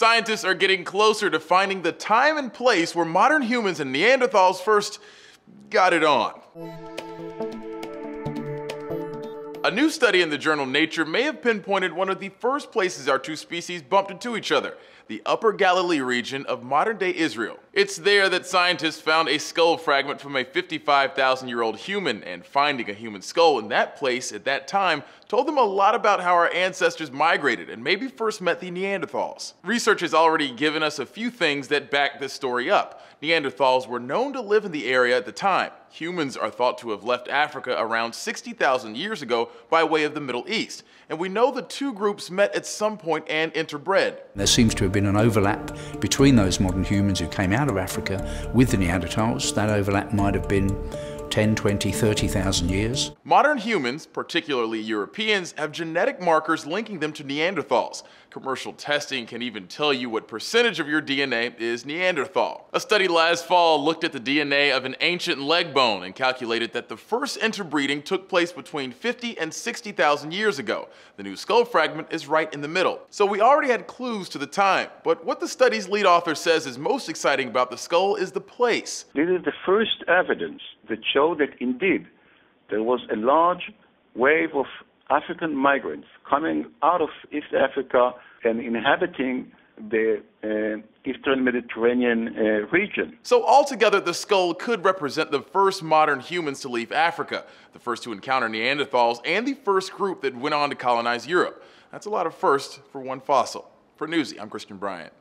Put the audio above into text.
Scientists are getting closer to finding the time and place where modern humans and Neanderthals first got it on. A new study in the journal Nature may have pinpointed one of the first places our two species bumped into each other, the Upper Galilee region of modern-day Israel. It's there that scientists found a skull fragment from a 55,000-year-old human, and finding a human skull in that place at that time told them a lot about how our ancestors migrated and maybe first met the Neanderthals. Research has already given us a few things that back this story up. Neanderthals were known to live in the area at the time. Humans are thought to have left Africa around 60,000 years ago by way of the Middle East. And we know the two groups met at some point and interbred. There seems to have been an overlap between those modern humans who came out of Africa with the Neanderthals. That overlap might have been 10, 20, 30,000 years. Modern humans, particularly Europeans, have genetic markers linking them to Neanderthals. Commercial testing can even tell you what percentage of your DNA is Neanderthal. A study last fall looked at the DNA of an ancient leg bone and calculated that the first interbreeding took place between 50 and 60,000 years ago. The new skull fragment is right in the middle. So we already had clues to the time, but what the study's lead author says is most exciting about the skull is the place. This is the first evidence that show that indeed there was a large wave of African migrants coming out of East Africa and inhabiting the uh, eastern Mediterranean uh, region. So altogether, the skull could represent the first modern humans to leave Africa, the first to encounter Neanderthals, and the first group that went on to colonize Europe. That's a lot of firsts for one fossil. For Newsy, I'm Christian Bryant.